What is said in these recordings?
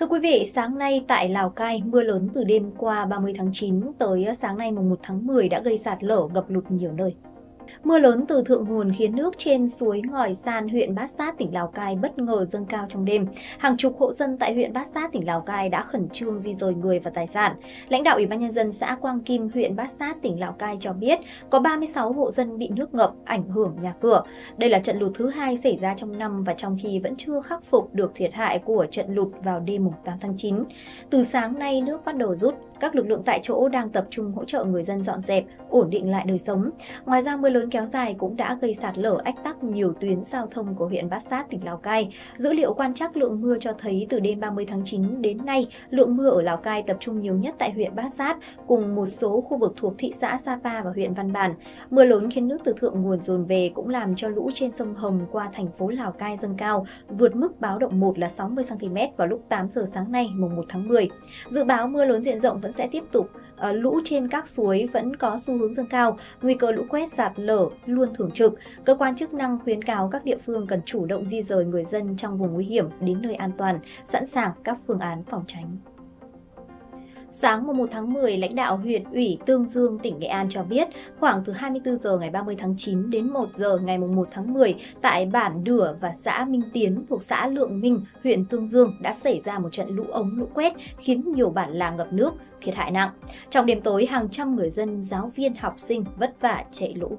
Thưa quý vị, sáng nay tại Lào Cai, mưa lớn từ đêm qua 30 tháng 9 tới sáng nay mùng 1 tháng 10 đã gây sạt lở ngập lụt nhiều nơi. Mưa lớn từ thượng nguồn khiến nước trên suối Ngòi San, huyện Bát Sát, tỉnh Lào Cai bất ngờ dâng cao trong đêm. Hàng chục hộ dân tại huyện Bát Sát, tỉnh Lào Cai đã khẩn trương di rời người và tài sản. Lãnh đạo Ủy ban nhân dân xã Quang Kim, huyện Bát Sát, tỉnh Lào Cai cho biết có 36 hộ dân bị nước ngập, ảnh hưởng nhà cửa. Đây là trận lụt thứ hai xảy ra trong năm và trong khi vẫn chưa khắc phục được thiệt hại của trận lụt vào đêm 8 tháng 9. Từ sáng nay nước bắt đầu rút, các lực lượng tại chỗ đang tập trung hỗ trợ người dân dọn dẹp, ổn định lại đời sống. Ngoài ra mưa lớn kéo dài cũng đã gây sạt lở ách tắc nhiều tuyến giao thông của huyện Bát Sát, tỉnh Lào Cai. Dữ liệu quan trắc lượng mưa cho thấy từ đêm 30 tháng 9 đến nay, lượng mưa ở Lào Cai tập trung nhiều nhất tại huyện Bát Sát cùng một số khu vực thuộc thị xã Sapa và huyện Văn Bản. Mưa lớn khiến nước từ thượng nguồn dồn về cũng làm cho lũ trên sông Hồng qua thành phố Lào Cai dâng cao, vượt mức báo động 1 là 60 cm vào lúc 8 giờ sáng nay, mùng 1 tháng 10. Dự báo mưa lớn diện rộng vẫn sẽ tiếp tục ờ, lũ trên các suối vẫn có xu hướng dâng cao, nguy cơ lũ quét sạt lở luôn thường trực. Cơ quan chức năng khuyến cáo các địa phương cần chủ động di rời người dân trong vùng nguy hiểm đến nơi an toàn, sẵn sàng các phương án phòng tránh. Sáng 1 tháng 10, lãnh đạo huyện ủy Tương Dương, tỉnh Nghệ An cho biết khoảng từ 24 giờ ngày 30 tháng 9 đến 1 giờ ngày 1 tháng 10 tại bản Đửa và xã Minh Tiến thuộc xã Lượng Minh, huyện Tương Dương đã xảy ra một trận lũ ống lũ quét khiến nhiều bản làng ngập nước, thiệt hại nặng. Trong đêm tối, hàng trăm người dân, giáo viên, học sinh vất vả chạy lũ.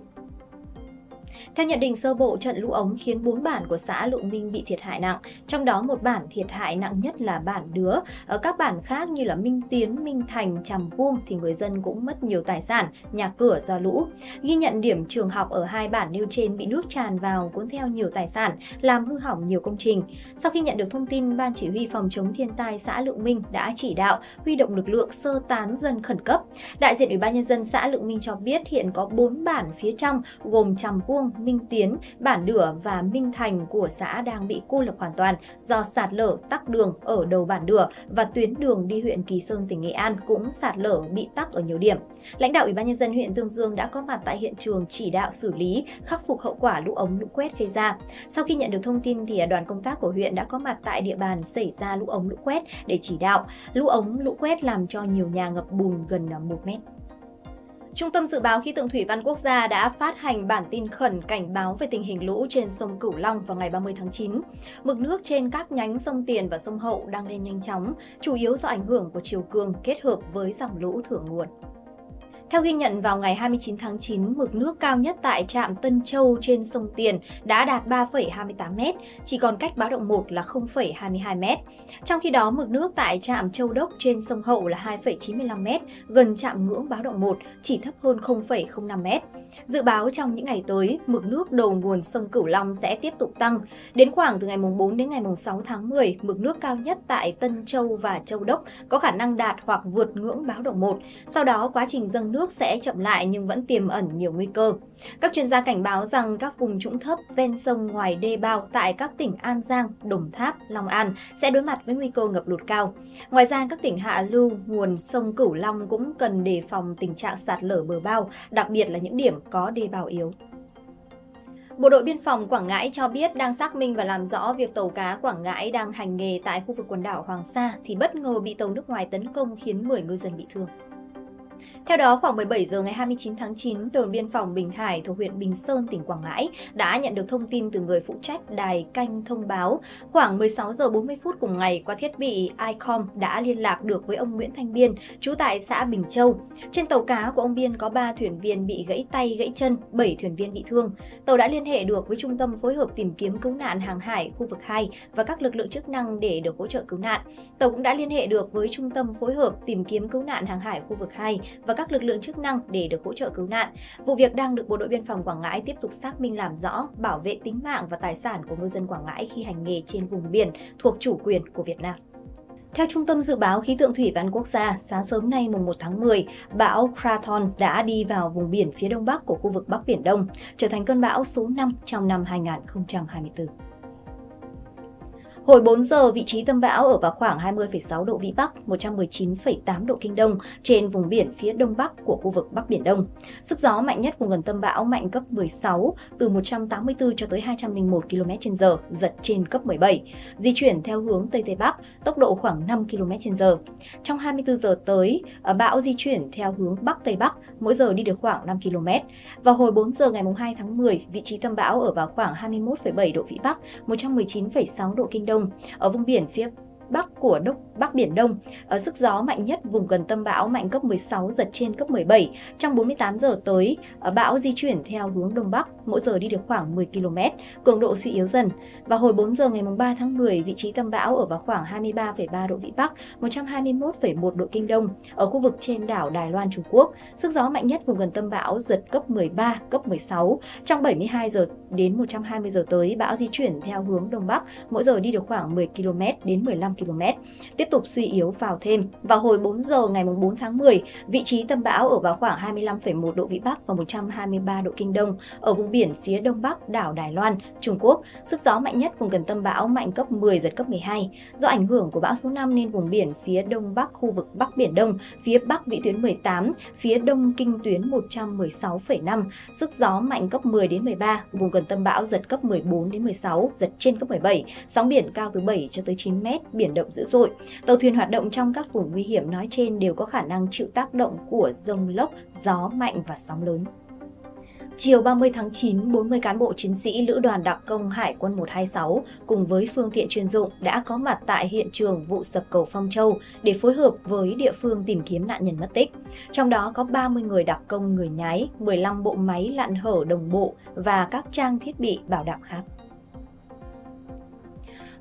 Theo nhận định sơ bộ, trận lũ ống khiến 4 bản của xã Lượng Minh bị thiệt hại nặng, trong đó một bản thiệt hại nặng nhất là bản Đứa. Ở các bản khác như là Minh Tiến, Minh Thành, Tràm Vuông thì người dân cũng mất nhiều tài sản, nhà cửa do lũ. Ghi nhận điểm trường học ở hai bản nêu trên bị nước tràn vào cuốn theo nhiều tài sản, làm hư hỏng nhiều công trình. Sau khi nhận được thông tin, Ban Chỉ huy Phòng chống thiên tai xã Lượng Minh đã chỉ đạo huy động lực lượng sơ tán dân khẩn cấp. Đại diện Ủy ban Nhân dân xã Lượng Minh cho biết hiện có 4 bản phía trong gồm Tràm Vuông, Minh Tiến, Bản Đửa và Minh Thành của xã đang bị cô lập hoàn toàn do sạt lở tắc đường ở đầu Bản Đửa và tuyến đường đi huyện Kỳ Sơn tỉnh Nghệ An cũng sạt lở bị tắc ở nhiều điểm. Lãnh đạo Ủy ban nhân dân huyện Tương Dương đã có mặt tại hiện trường chỉ đạo xử lý, khắc phục hậu quả lũ ống lũ quét gây ra. Sau khi nhận được thông tin thì à, đoàn công tác của huyện đã có mặt tại địa bàn xảy ra lũ ống lũ quét để chỉ đạo. Lũ ống lũ quét làm cho nhiều nhà ngập bùn gần à, 1 mét. Trung tâm Dự báo Khí tượng Thủy văn Quốc gia đã phát hành bản tin khẩn cảnh báo về tình hình lũ trên sông Cửu Long vào ngày 30 tháng 9. Mực nước trên các nhánh sông Tiền và sông Hậu đang lên nhanh chóng, chủ yếu do ảnh hưởng của chiều cường kết hợp với dòng lũ thượng nguồn. Theo ghi nhận vào ngày 29 tháng 9, mực nước cao nhất tại trạm Tân Châu trên sông Tiền đã đạt 3,28 m, chỉ còn cách báo động 1 là 0,22 m. Trong khi đó, mực nước tại trạm Châu Đốc trên sông Hậu là 2,95 m, gần chạm ngưỡng báo động 1, chỉ thấp hơn 0,05 m. Dự báo trong những ngày tới, mực nước đầu nguồn sông Cửu Long sẽ tiếp tục tăng. Đến khoảng từ ngày 4 đến ngày 6 tháng 10, mực nước cao nhất tại Tân Châu và Châu Đốc có khả năng đạt hoặc vượt ngưỡng báo động 1. Sau đó, quá trình dâng nước sẽ chậm lại nhưng vẫn tiềm ẩn nhiều nguy cơ. Các chuyên gia cảnh báo rằng các vùng trũng thấp ven sông ngoài đê bao tại các tỉnh An Giang, Đồng Tháp, Long An sẽ đối mặt với nguy cơ ngập lụt cao. Ngoài ra, các tỉnh hạ lưu nguồn sông Cửu Long cũng cần đề phòng tình trạng sạt lở bờ bao, đặc biệt là những điểm có đê bao yếu. Bộ đội Biên phòng Quảng Ngãi cho biết đang xác minh và làm rõ việc tàu cá Quảng Ngãi đang hành nghề tại khu vực quần đảo Hoàng Sa thì bất ngờ bị tàu nước ngoài tấn công khiến 10 ngư dân bị thương. Theo đó, khoảng 17 giờ ngày 29 tháng 9, đồn biên phòng Bình Hải thuộc huyện Bình Sơn, tỉnh Quảng Ngãi đã nhận được thông tin từ người phụ trách đài canh thông báo. Khoảng 16 giờ 40 phút cùng ngày, qua thiết bị ICOM đã liên lạc được với ông Nguyễn Thanh Biên, trú tại xã Bình Châu. Trên tàu cá của ông Biên có 3 thuyền viên bị gãy tay, gãy chân, 7 thuyền viên bị thương. Tàu đã liên hệ được với Trung tâm phối hợp tìm kiếm cứu nạn hàng hải khu vực 2 và các lực lượng chức năng để được hỗ trợ cứu nạn. Tàu cũng đã liên hệ được với Trung tâm phối hợp tìm kiếm cứu nạn hàng hải khu vực 2 và các lực lượng chức năng để được hỗ trợ cứu nạn. Vụ việc đang được Bộ đội Biên phòng Quảng Ngãi tiếp tục xác minh làm rõ, bảo vệ tính mạng và tài sản của ngư dân Quảng Ngãi khi hành nghề trên vùng biển thuộc chủ quyền của Việt Nam. Theo Trung tâm Dự báo Khí tượng Thủy văn Quốc gia, sáng sớm nay mùng 1 tháng 10, bão Kraton đã đi vào vùng biển phía đông bắc của khu vực Bắc Biển Đông, trở thành cơn bão số 5 trong năm 2024. Hồi 4 giờ, vị trí tâm bão ở vào khoảng 20,6 độ Vĩ Bắc, 119,8 độ Kinh Đông trên vùng biển phía đông bắc của khu vực Bắc Biển Đông. Sức gió mạnh nhất vùng gần tâm bão mạnh cấp 16, từ 184 cho tới 201 km/h, giật trên cấp 17, di chuyển theo hướng Tây Tây Bắc, tốc độ khoảng 5 km/h. Trong 24 giờ tới, ờ, bão di chuyển theo hướng Bắc Tây Bắc, mỗi giờ đi được khoảng 5 km. Vào hồi 4 giờ ngày 2 tháng 10, vị trí tâm bão ở vào khoảng 21,7 độ Vĩ Bắc, 119,6 độ Kinh Đông, ở vùng biển phía Bắc của Đốc Bắc Biển Đông. Ở sức gió mạnh nhất vùng gần tâm bão mạnh cấp 16 giật trên cấp 17. Trong 48 giờ tới, ờ, bão di chuyển theo hướng Đông Bắc, mỗi giờ đi được khoảng 10 km, cường độ suy yếu dần. Và hồi 4 giờ ngày 3 tháng 10, vị trí tâm bão ở vào khoảng 23,3 độ Vĩ Bắc, 121,1 độ Kinh Đông, ở khu vực trên đảo Đài Loan, Trung Quốc. Sức gió mạnh nhất vùng gần tâm bão giật cấp 13, cấp 16. Trong 72 giờ đến 120 giờ tới, bão di chuyển theo hướng Đông Bắc, mỗi giờ đi được khoảng 10 km đến 15 km, tiếp tục suy yếu vào thêm. Vào hồi 4 giờ ngày 4 tháng 10, vị trí tâm bão ở vào khoảng 25,1 độ Vĩ Bắc và 123 độ Kinh Đông, ở vùng biển phía đông bắc đảo Đài Loan, Trung Quốc. Sức gió mạnh nhất vùng gần tâm bão mạnh cấp 10 giật cấp 12. Do ảnh hưởng của bão số 5 nên vùng biển phía đông bắc khu vực Bắc Biển Đông, phía bắc vĩ tuyến 18, phía đông kinh tuyến 116,5, sức gió mạnh cấp 10 đến 13, vùng gần tâm bão giật cấp 14 đến 16, giật trên cấp 17, sóng biển cao từ 7 cho tới 9 mét, biển động dữ dội. Tàu thuyền hoạt động trong các vùng nguy hiểm nói trên đều có khả năng chịu tác động của rông lốc, gió mạnh và sóng lớn. Chiều 30 tháng 9, 40 cán bộ chiến sĩ Lữ đoàn đặc công Hải quân 126 cùng với phương tiện chuyên dụng đã có mặt tại hiện trường vụ sập cầu Phong Châu để phối hợp với địa phương tìm kiếm nạn nhân mất tích. Trong đó có 30 người đặc công người nhái, 15 bộ máy lặn hở đồng bộ và các trang thiết bị bảo đảm khác.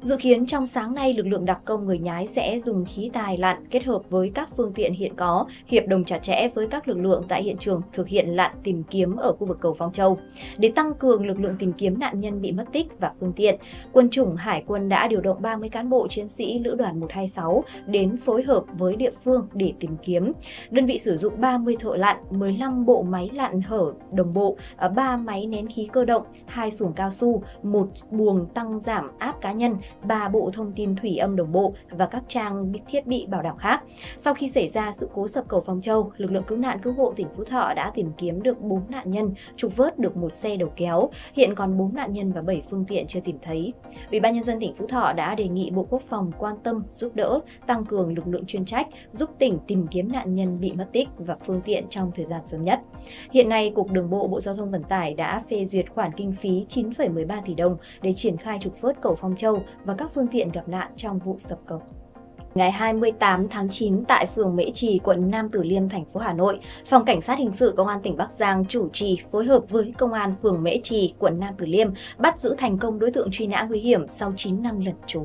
Dự kiến trong sáng nay, lực lượng đặc công người nhái sẽ dùng khí tài lặn kết hợp với các phương tiện hiện có, hiệp đồng chặt chẽ với các lực lượng tại hiện trường thực hiện lặn tìm kiếm ở khu vực cầu Phong Châu. Để tăng cường lực lượng tìm kiếm nạn nhân bị mất tích và phương tiện, quân chủng Hải quân đã điều động 30 cán bộ chiến sĩ Lữ đoàn 126 đến phối hợp với địa phương để tìm kiếm. Đơn vị sử dụng 30 thợ lặn, 15 bộ máy lặn hở đồng bộ, à, 3 máy nén khí cơ động, 2 xuồng cao su, một buồng tăng giảm áp cá nhân, và bộ thông tin thủy âm đồng bộ và các trang thiết bị bảo đảm khác. Sau khi xảy ra sự cố sập cầu Phong Châu, lực lượng cứu nạn cứu hộ tỉnh Phú Thọ đã tìm kiếm được 4 nạn nhân, trục vớt được một xe đầu kéo. Hiện còn 4 nạn nhân và 7 phương tiện chưa tìm thấy. Ủy ban nhân dân tỉnh Phú Thọ đã đề nghị Bộ Quốc phòng quan tâm, giúp đỡ, tăng cường lực lượng chuyên trách, giúp tỉnh tìm kiếm nạn nhân bị mất tích và phương tiện trong thời gian sớm nhất. Hiện nay, Cục Đường bộ Bộ Giao thông Vận tải đã phê duyệt khoản kinh phí 9,13 tỷ đồng để triển khai trục vớt cầu Phong Châu và các phương tiện gặp nạn trong vụ sập cầu. Ngày 28 tháng 9 tại phường Mễ Trì, quận Nam Từ Liêm, thành phố Hà Nội, Phòng Cảnh sát Hình sự Công an tỉnh Bắc Giang chủ trì phối hợp với Công an phường Mễ Trì, quận Nam Từ Liêm bắt giữ thành công đối tượng truy nã nguy hiểm sau 9 năm lẩn trốn.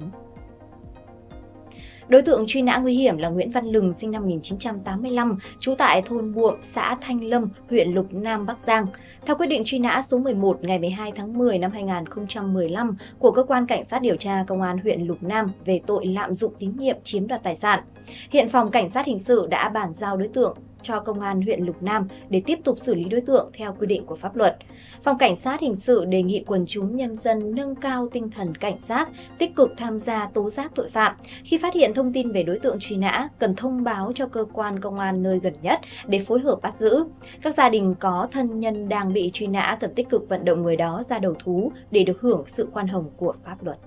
Đối tượng truy nã nguy hiểm là Nguyễn Văn Lừng sinh năm 1985, trú tại thôn Buộm, xã Thanh Lâm, huyện Lục Nam, Bắc Giang. Theo quyết định truy nã số 11 ngày 12 tháng 10 năm 2015 của cơ quan cảnh sát điều tra công an huyện Lục Nam về tội lạm dụng tín nhiệm chiếm đoạt tài sản. Hiện phòng cảnh sát hình sự đã bàn giao đối tượng cho Công an huyện Lục Nam để tiếp tục xử lý đối tượng theo quy định của pháp luật. Phòng Cảnh sát Hình sự đề nghị quần chúng nhân dân nâng cao tinh thần cảnh giác, tích cực tham gia tố giác tội phạm. Khi phát hiện thông tin về đối tượng truy nã, cần thông báo cho cơ quan công an nơi gần nhất để phối hợp bắt giữ. Các gia đình có thân nhân đang bị truy nã cần tích cực vận động người đó ra đầu thú để được hưởng sự khoan hồng của pháp luật.